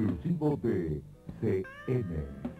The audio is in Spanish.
exclusivo de CN.